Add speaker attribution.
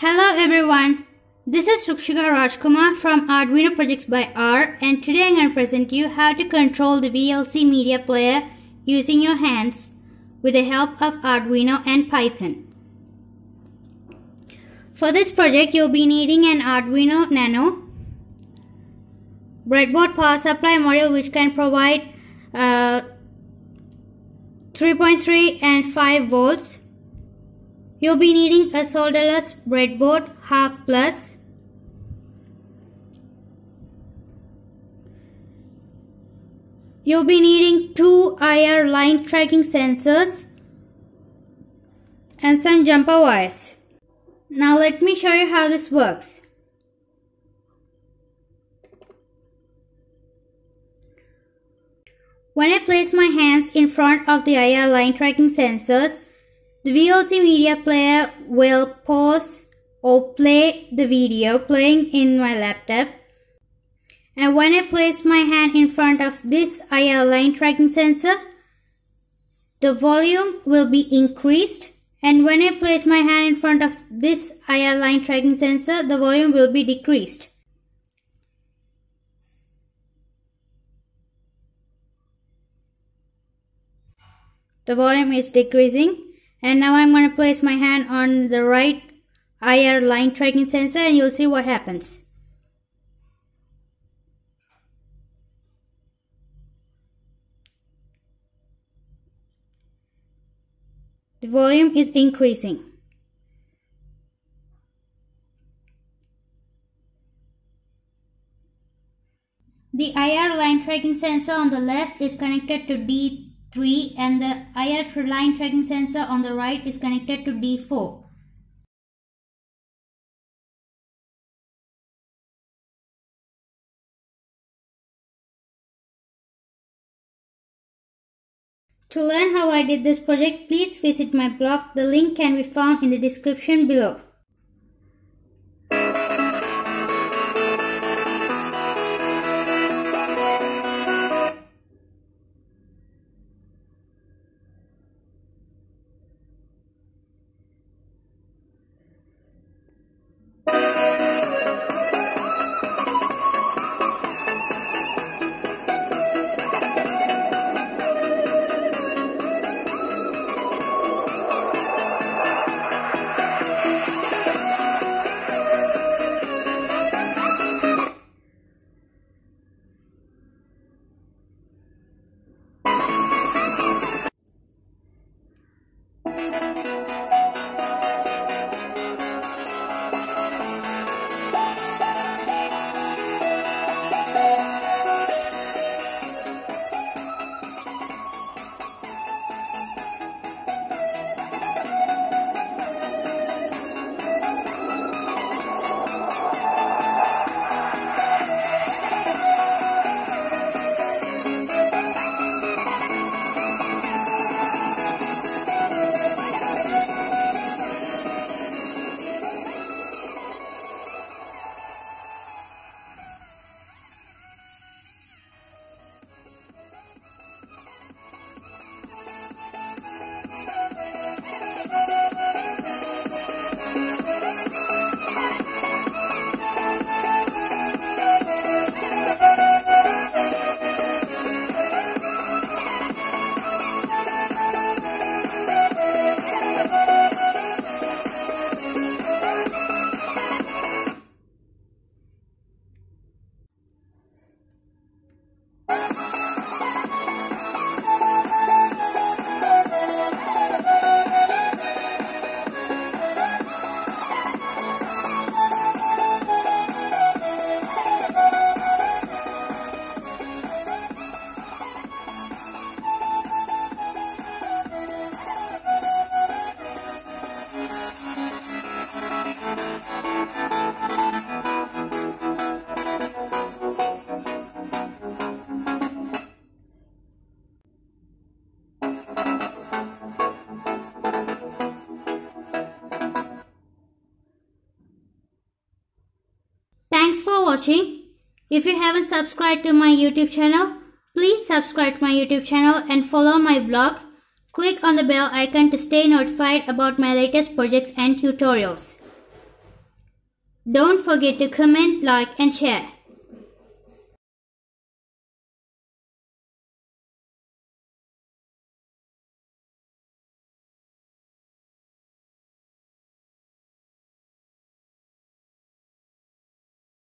Speaker 1: Hello everyone, this is Rucksikaa Raajkumar from Arduino Projects by R and today I'm going to present you how to control the VLC media player using your hands with the help of Arduino and Python. For this project you'll be needing an Arduino Nano, breadboard power supply module which can provide uh, 3.3 and 5 volts You'll be needing a solderless breadboard half plus. You'll be needing two IR line tracking sensors and some jumper wires. Now let me show you how this works. When I place my hands in front of the IR line tracking sensors, the VLC media player will pause or play the video playing in my laptop. And when I place my hand in front of this IR line tracking sensor, the volume will be increased. And when I place my hand in front of this IR line tracking sensor, the volume will be decreased. The volume is decreasing and now I'm going to place my hand on the right IR line tracking sensor and you'll see what happens. The volume is increasing. The IR line tracking sensor on the left is connected to D 3 and the IR line tracking sensor on the right is connected to D4. To learn how I did this project, please visit my blog. The link can be found in the description below. Watching. If you haven't subscribed to my YouTube channel, please subscribe to my YouTube channel and follow my blog. Click on the bell icon to stay notified about my latest projects and tutorials. Don't forget to comment, like and share.